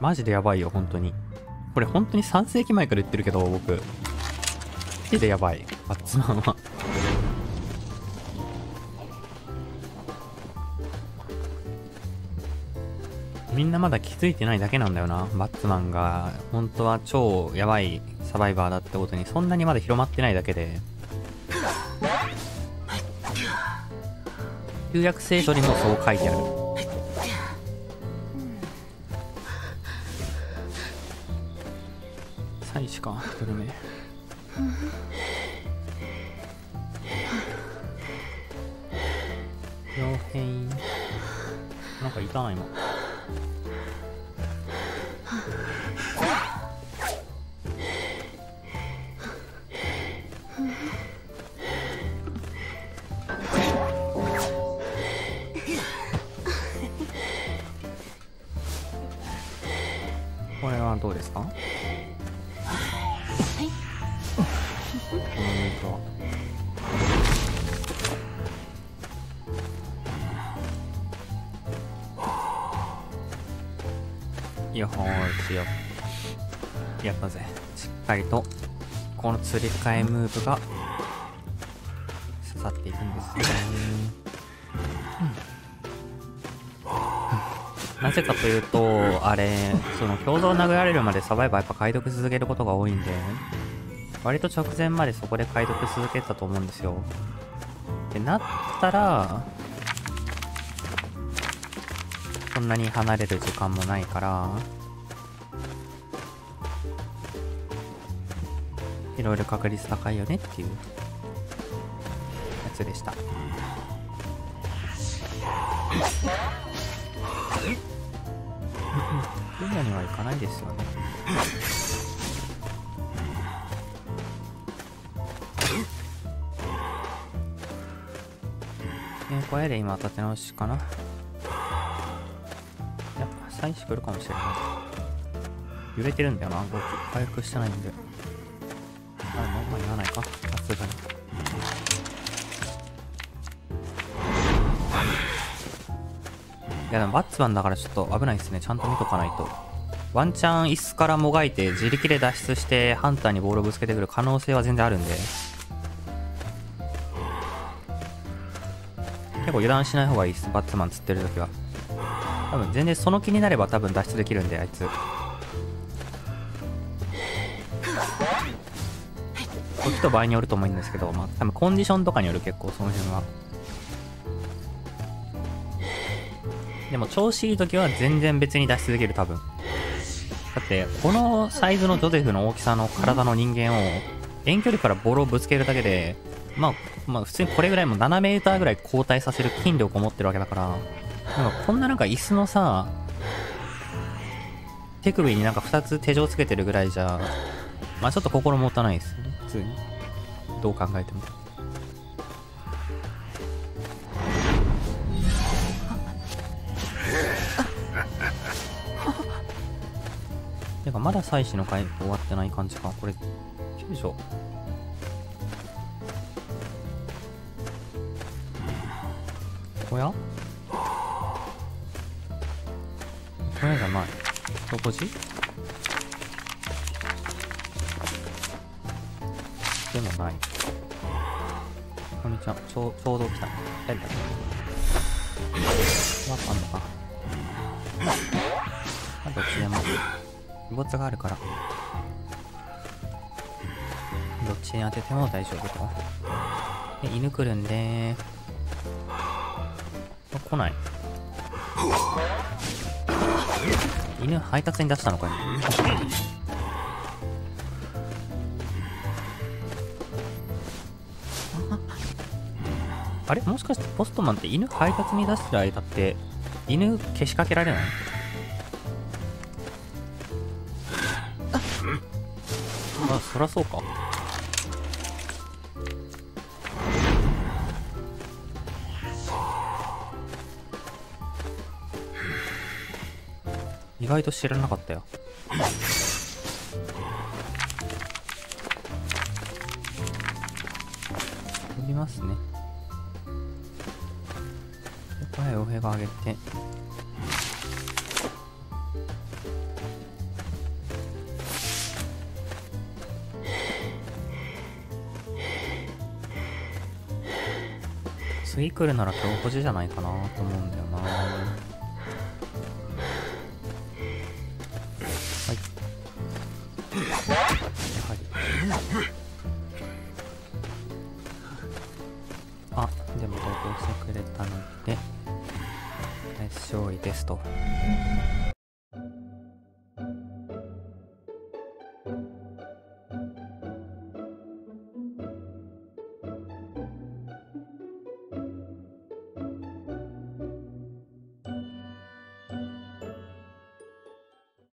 マジでやばいよ、本当に。これ本当に3世紀前から言ってるけど、僕。マジでやばい。バッツマンは。みんなまだ気づいてないだけなんだよな。バッツマンが、本当は超やばいサバイバーだってことに、そんなにまだ広まってないだけで。旧約聖書にもそう書いてある。祭司か、グルメ。傭兵なんか痛いたな、今。これはどうですか？このミートはよーしよ。やったぜ。しっかりとこの釣り替えムーブが刺さっていくんですね、なぜかというと、あれ、その、胸像を殴られるまでサバイバーやっぱ解読続けることが多いんで、割と直前までそこで解読続けたと思うんですよ。ってなったら、そんなに離れる時間もないから、いろいろ確率高いよねっていうやつでした。クリアには行かないですよね。えこれで今立て直しかな。いや、再始来るかもしれない。揺れてるんだよな、動き。回復してないんで。あ、まあまあ言わないか。さすがに。いやでもバッツマンだからちょっと危ないですね。ちゃんと見とかないと。ワンチャン椅子からもがいて自力で脱出してハンターにボールをぶつけてくる可能性は全然あるんで。結構油断しない方がいいです。バッツマン釣ってる時は。多分全然その気になれば多分脱出できるんで、あいつ。時と場合によると思うんですけど、まあ多分コンディションとかによる結構その辺は。でも調子いい時は全然別に脱出できる多分。だって、このサイズのジョゼフの大きさの体の人間を遠距離からボールをぶつけるだけで、まあ、まあ普通にこれぐらいも7メーターぐらい後退させる筋力を持ってるわけだから、なんかこんななんか椅子のさ、手首になんか2つ手錠つけてるぐらいじゃ、まあちょっと心もたないですね。普通に。どう考えても。てかまだ祭祀の回終わってない感じかこれ救助おや？おやじゃない。どこじ？でもない。こんにちは。ちょうちょうど来た。誰だわかんのか？あどっちでも鬼没があるから。どっちに当てても大丈夫と。で犬来るんで。来ない。犬配達に出したのかよあれ？もしかしてポストマンって犬配達に出してる間って犬消しかけられない？あそらそうか。意外と知らなかったよ。飛びますね。はいおへが上げて。次来るなら今日こじじゃないかなと思うんだよな。やはりあでも同行してくれたのでナイス勝利ですと。